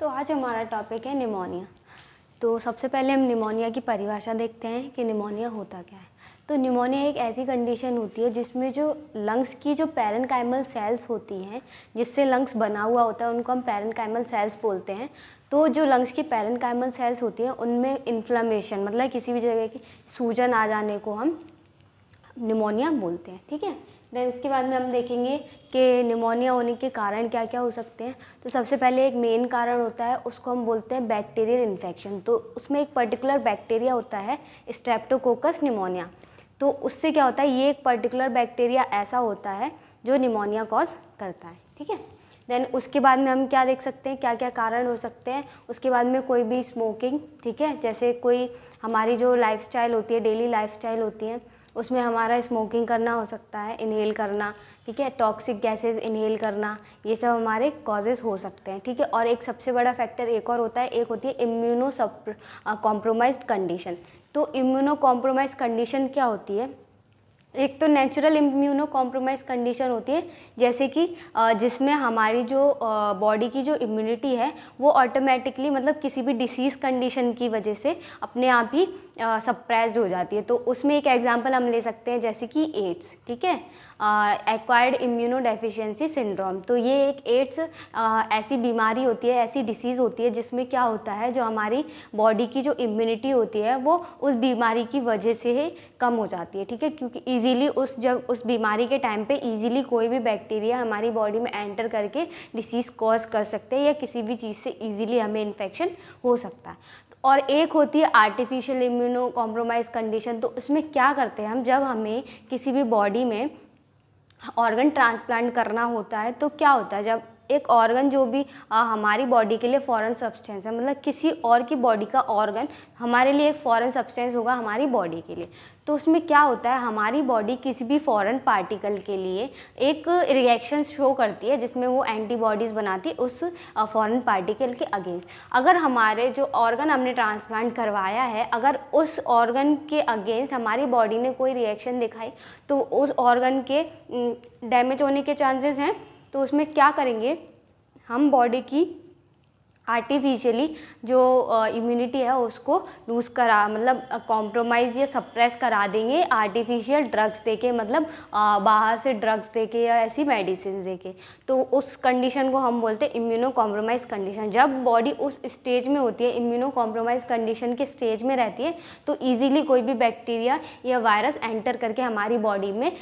तो आज हमारा टॉपिक है निमोनिया तो सबसे पहले हम निमोनिया की परिभाषा देखते हैं कि निमोनिया होता क्या है. तो निमोनिया एक ऐसी कंडीशन होती है जिसमें जो लंग्स की जो पैरनकाइमल सेल्स होती हैं, जिससे लंग्स बना हुआ होता है, उनको हम पैरनकाइमल सेल्स बोलते हैं. तो जो लंग्स की पैरनकाइमल सेल्स होती हैं, उनमें इन्फ्लामेशन मतलब किसी भी जगह की सूजन आ जाने को हम निमोनिया बोलते हैं. ठीक है? देन इसके बाद में हम देखेंगे कि निमोनिया होने के कारण क्या क्या हो सकते हैं। तो सबसे पहले एक मेन कारण होता है, उसको हम बोलते हैं बैक्टीरियल इन्फेक्शन तो उसमें एक पर्टिकुलर बैक्टीरिया होता है स्ट्रेप्टोकोकस निमोनिया तो उससे क्या होता है, ये एक पर्टिकुलर बैक्टीरिया ऐसा होता है, जो निमोनिया कॉज करता है, ठीक है? देन उसके बाद में हम क्या देख सकते हैं क्या क्या कारण हो सकते हैं। उसके बाद में कोई भी स्मोकिंग ठीक है? जैसे कोई हमारी जो लाइफस्टाइल होती है डेली लाइफस्टाइल होती है उसमें हमारा स्मोकिंग करना हो सकता है इनहेल करना, ठीक है? टॉक्सिक गैसेस इनहेल करना, ये सब हमारे कॉजेज़ हो सकते हैं, ठीक है? और एक सबसे बड़ा फैक्टर एक और होता है, एक होती है इम्यूनो कॉम्प्रोमाइज कंडीशन तो इम्यूनो कॉम्प्रोमाइज कंडीशन क्या होती है? एक तो नेचुरल इम्यूनो कॉम्प्रोमाइज़ कंडीशन होती है, जैसे कि जिसमें हमारी जो बॉडी की जो इम्यूनिटी है, वो ऑटोमेटिकली मतलब किसी भी डिसीज़ कंडीशन की वजह से अपने आप ही सप्रेस्ड हो जाती है। तो उसमें एक एग्जांपल हम ले सकते हैं, जैसे कि एड्स ठीक है? एक्वायर्ड इम्यूनो डेफिशिएंसी सिंड्रोम तो ये एक एड्स ऐसी बीमारी होती है, ऐसी डिसीज़ होती है, जिसमें क्या होता है, जो हमारी बॉडी की जो इम्यूनिटी होती है, वो उस बीमारी की वजह से ही कम हो जाती है, ठीक है? क्योंकि ईजीली उस जब, उस बीमारी के टाइम पे ईजीली कोई भी बैक्टीरिया हमारी बॉडी में एंटर करके डिसीज़ कॉज कर सकते हैं या किसी भी चीज़ से ईजिली हमें इन्फेक्शन हो सकता है। और एक होती है आर्टिफिशियल इम्यूनो कॉम्प्रोमाइज़ कंडीशन तो उसमें क्या करते हैं हम? जब हमें किसी भी बॉडी में ऑर्गन ट्रांसप्लांट करना होता है तो क्या होता है? जब एक ऑर्गन जो भी आ, हमारी बॉडी के लिए फॉरेन सब्सटेंस है। मतलब किसी और की बॉडी का ऑर्गन हमारे लिए एक फॉरेन सब्सटेंस होगा हमारी बॉडी के लिए। तो उसमें क्या होता है? हमारी बॉडी किसी भी फॉरेन पार्टिकल के लिए एक रिएक्शन शो करती है जिसमें वो एंटीबॉडीज़ बनाती है उस फॉरेन पार्टिकल के अगेंस्ट अगर हमारे जो ऑर्गन हमने ट्रांसप्लांट करवाया है अगर उस ऑर्गन के अगेंस्ट हमारी बॉडी ने कोई रिएक्शन दिखाई तो उस ऑर्गन के डैमेज होने के चांसेस हैं। तो उसमें क्या करेंगे? हम बॉडी की आर्टिफिशियली जो इम्यूनिटी है, उसको लूज़ करा मतलब कॉम्प्रोमाइज़ या सप्रेस करा देंगे आर्टिफिशियल ड्रग्स दे के मतलब बाहर से ड्रग्स दे के या ऐसी मेडिसिन दे के तो उस कंडीशन को हम बोलते हैं इम्यूनो कॉम्प्रोमाइज़ कंडीशन जब बॉडी उस स्टेज में होती है इम्यूनो कॉम्प्रोमाइज़ कंडीशन के स्टेज में रहती है तो ईजिली कोई भी बैक्टीरिया या वायरस एंटर करके हमारी बॉडी में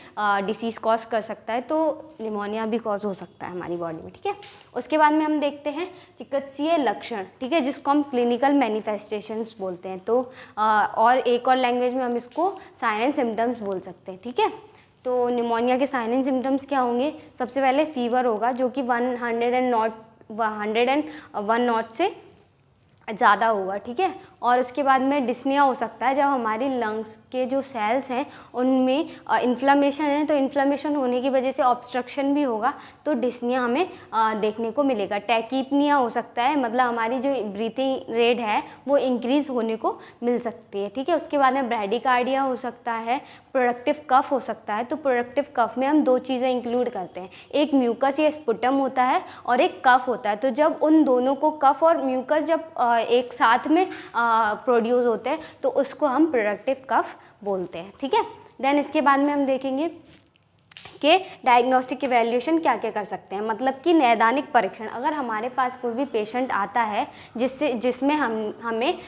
डिसीज़ कॉज कर सकता है तो निमोनिया भी कॉज हो सकता है हमारी बॉडी में, ठीक है? उसके बाद में हम देखते हैं चिकित्सीय लक्षण ठीक है जिसको हम क्लिनिकल मैनिफेस्टेशंस बोलते हैं। तो आ, और एक और लैंग्वेज में हम इसको साइन एंड सिम्टम्स बोल सकते हैं ठीक है? तो निमोनिया के साइन एंड सिम्टम्स क्या होंगे? सबसे पहले फीवर होगा जो कि one hundred and nought hundred and one nought से ज़्यादा होगा ठीक है? और उसके बाद में डिस्निया हो सकता है जब हमारी लंग्स के जो सेल्स हैं उनमें इन्फ्लामेशन है तो इन्फ्लामेशन होने की वजह से ऑब्स्ट्रक्शन भी होगा तो डिस्निया हमें आ, देखने को मिलेगा। टैकीपनिया हो सकता है मतलब हमारी जो ब्रीथिंग रेट है वो इंक्रीज़ होने को मिल सकती है ठीक है? उसके बाद में ब्रेडिकार्डिया हो सकता है प्रोडक्टिव कफ हो सकता है तो प्रोडक्टिव कफ में हम दो चीज़ें इंक्लूड करते हैं। एक म्यूकस या स्पुटम होता है और एक कफ होता है। तो जब उन दोनों को कफ और म्यूकस जब एक साथ में प्रोड्यूस होते हैं तो उसको हम प्रोडक्टिव कफ बोलते हैं, ठीक है? देन इसके बाद में हम देखेंगे कि डायग्नोस्टिक इवेल्यूशन क्या क्या कर सकते हैं? मतलब कि नैदानिक परीक्षण। अगर हमारे पास कोई भी पेशेंट आता है जिससे जिसमें हम हमें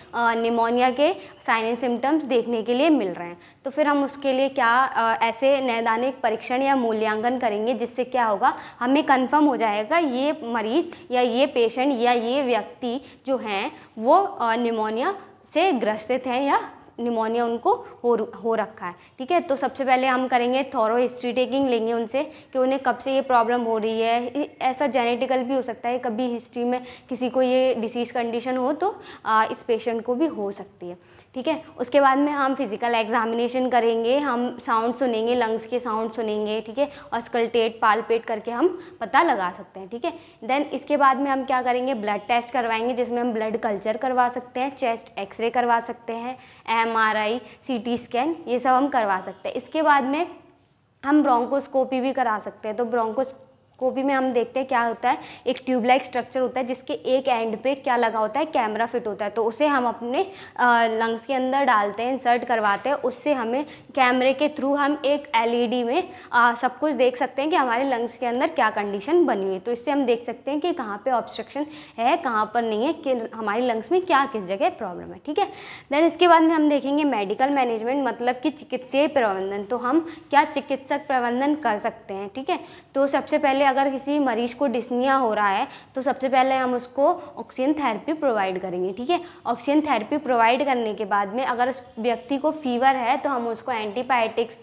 निमोनिया के साइन एंड सिम्टम्स देखने के लिए मिल रहे हैं तो फिर हम उसके लिए क्या आ, ऐसे नैदानिक परीक्षण या मूल्यांकन करेंगे जिससे क्या होगा हमें कंफर्म हो जाएगा ये मरीज़ या ये पेशेंट या ये व्यक्ति जो हैं वो निमोनिया से ग्रसित हैं या निमोनिया उनको हो हो रखा है। ठीक है? तो सबसे पहले हम करेंगे थॉरो हिस्ट्री टेकिंग लेंगे उनसे कि उन्हें कब से ये प्रॉब्लम हो रही है। ऐसा जेनेटिकल भी हो सकता है कभी हिस्ट्री में किसी को ये डिसीज़ कंडीशन हो तो आ, इस पेशेंट को भी हो सकती है। ठीक है? उसके बाद में हम फ़िज़िकल एग्जामिनेशन करेंगे, हम साउंड सुनेंगे लंग्स के साउंड सुनेंगे, ठीक है? और स्कल्टेट पालपेट करके हम पता लगा सकते हैं, ठीक है? देन इसके बाद में हम क्या करेंगे? ब्लड टेस्ट करवाएँगे, जिसमें हम ब्लड कल्चर करवा सकते हैं चेस्ट एक्सरे करवा सकते हैं M R I C T scan ये सब हम करवा सकते हैं। इसके बाद में हम ब्रोंकोस्कोपी भी करा सकते हैं। तो ब्रोंकोस लेप्रोस्कोपी में हम देखते हैं क्या होता है। एक ट्यूबलाइट स्ट्रक्चर होता है जिसके एक एंड पे क्या लगा होता है कैमरा फिट होता है। तो उसे हम अपने लंग्स के अंदर डालते हैं इंसर्ट करवाते हैं। उससे हमें कैमरे के थ्रू हम एक एलईडी में आ, सब कुछ देख सकते हैं कि हमारे लंग्स के अंदर क्या कंडीशन बनी हुई है। तो इससे हम देख सकते हैं कि कहाँ पे ऑब्स्ट्रक्शन है कहाँ पर नहीं है कि हमारे लंग्स में क्या किस जगह प्रॉब्लम है ठीक है। देन इसके बाद में हम देखेंगे मेडिकल मैनेजमेंट मतलब कि चिकित्सीय प्रबंधन। तो हम क्या चिकित्सक प्रबंधन कर सकते हैं ठीक है। तो सबसे पहले अगर किसी मरीज़ को डिस्निया हो रहा है तो सबसे पहले हम उसको ऑक्सीजन थेरेपी प्रोवाइड करेंगे, ठीक है? ऑक्सीजन थेरेपी प्रोवाइड करने के बाद में अगर उस व्यक्ति को फीवर है तो हम उसको एंटीबायोटिक्स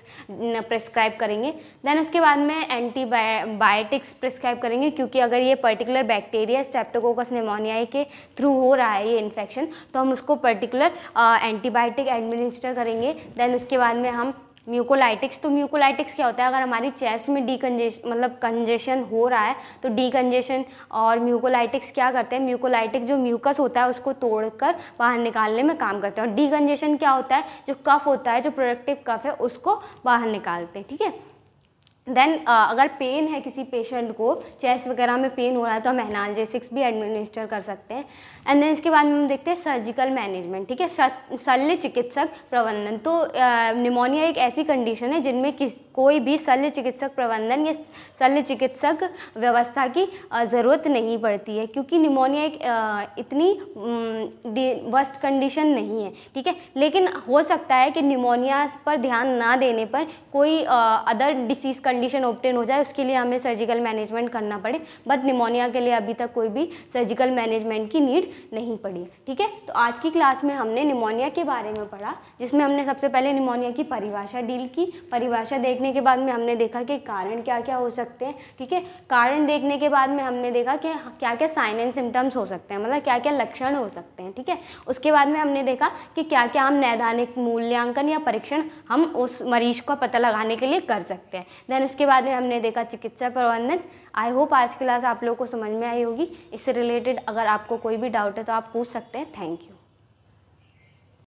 प्रिस्क्राइब करेंगे। देन उसके बाद में एंटीबायोटिक्स प्रिस्क्राइब करेंगे, क्योंकि अगर ये पर्टिकुलर बैक्टीरिया स्टेप्टोकोकस निमोनिया के थ्रू हो रहा है ये इन्फेक्शन तो हम उसको पर्टिकुलर एंटीबायोटिक एडमिनिस्टर करेंगे। देन उसके बाद में हम म्यूकोलाइटिक्स तो म्यूकोलाइटिक्स क्या होता है? अगर हमारी चेस्ट में डीकंजेश मतलब कंजेशन हो रहा है तो डीकंजेशन और म्यूकोलाइटिक्स क्या करते हैं? म्यूकोलाइटिक जो म्यूकस होता है, उसको तोड़कर बाहर निकालने में काम करते हैं। और डीकंजेशन क्या होता है? जो कफ होता है, जो प्रोडक्टिव कफ है, उसको बाहर निकालते हैं, ठीक है? देन uh, अगर पेन है किसी पेशेंट को चेस्ट वगैरह में पेन हो रहा है तो हम एनालजेसिक्स भी एडमिनिस्टर कर सकते हैं। एंड देन इसके बाद में हम देखते हैं सर्जिकल मैनेजमेंट ठीक है? शल्य चिकित्सक प्रबंधन। तो निमोनिया uh, एक ऐसी कंडीशन है जिनमें किस कोई भी शल्य चिकित्सक प्रबंधन या शल्य चिकित्सक व्यवस्था की ज़रूरत नहीं पड़ती है। क्योंकि निमोनिया एक uh, इतनी वर्स्ट कंडीशन नहीं है ठीक है? लेकिन हो सकता है कि निमोनिया पर ध्यान ना देने पर कोई अदर डिसीज़ कंडीशन ऑप्टेन हो जाए, उसके लिए हमें सर्जिकल मैनेजमेंट करना पड़े। बट निमोनिया के लिए अभी तक कोई भी सर्जिकल मैनेजमेंट की नीड नहीं पड़ी। ठीक है? तो आज की क्लास में हमने निमोनिया के बारे में पढ़ा, जिसमें हमने सबसे पहले निमोनिया की परिभाषा डील की। परिभाषा देखने के बाद में हमने देखा कि कारण क्या क्या हो सकते हैं। ठीक है? कारण देखने के बाद में हमने देखा कि क्या क्या साइन एंड सिम्टम्स हो सकते हैं मतलब क्या क्या लक्षण हो सकते हैं। ठीक है? उसके बाद में हमने देखा कि क्या क्या हम नैदानिक मूल्यांकन या परीक्षण हम उस मरीज़ का पता लगाने के लिए कर सकते हैं। देन उसके बाद में हमने देखा चिकित्सा प्रबंधन। आई होप आज क्लास आप लोगों को समझ में आई होगी। इससे रिलेटेड अगर आपको कोई भी डाउट है तो आप पूछ सकते हैं। Thank you